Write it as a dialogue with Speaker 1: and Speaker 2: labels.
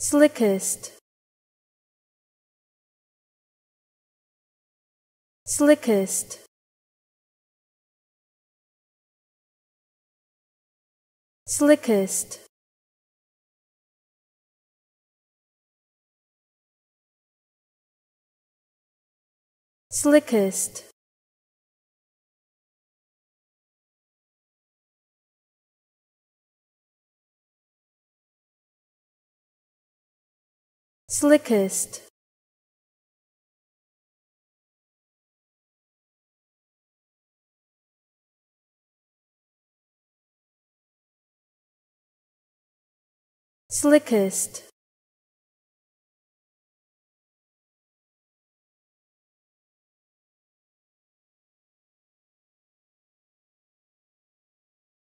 Speaker 1: slickest. Slickest. Slickest. Slickest slickest. Slickest